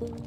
Thank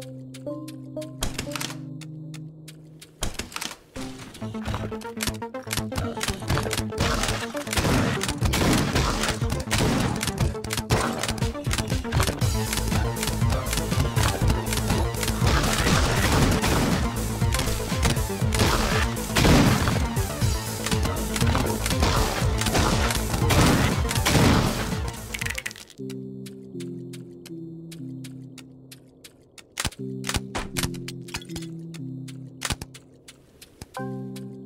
Música Música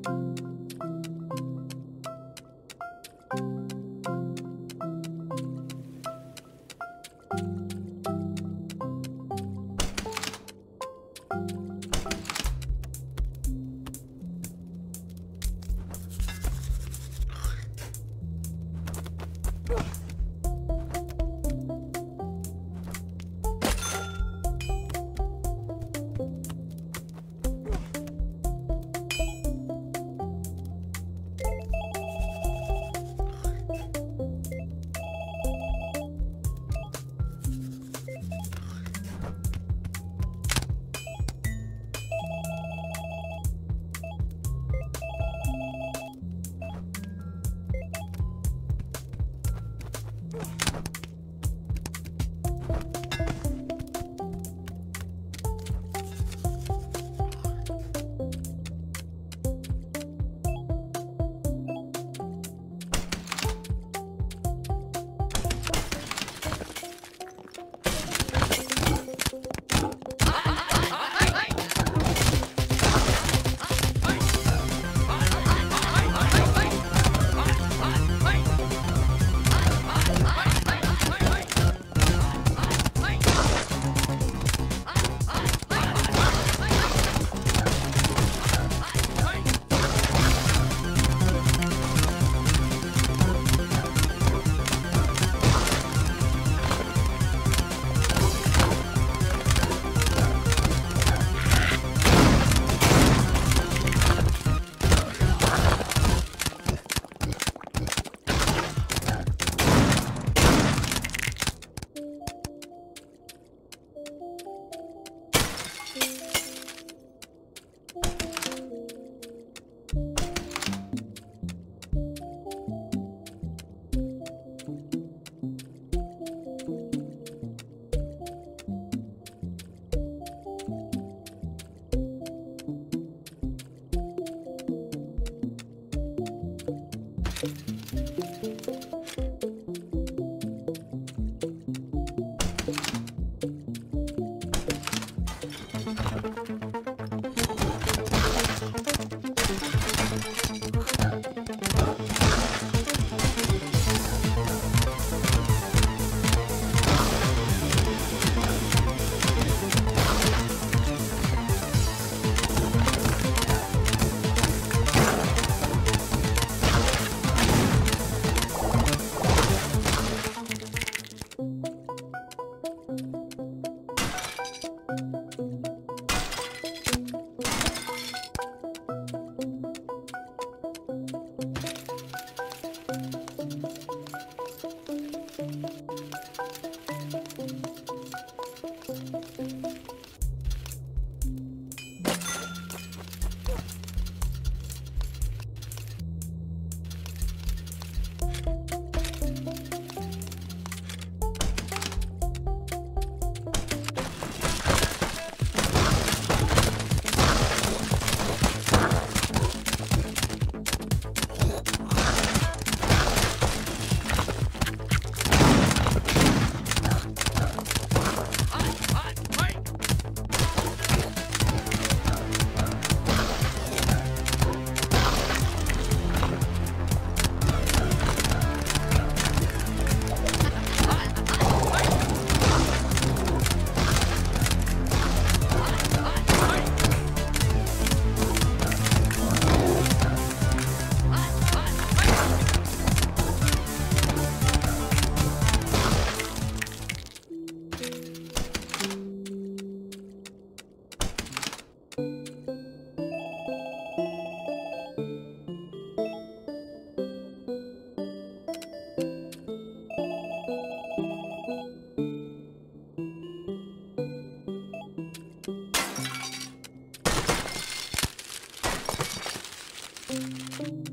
Música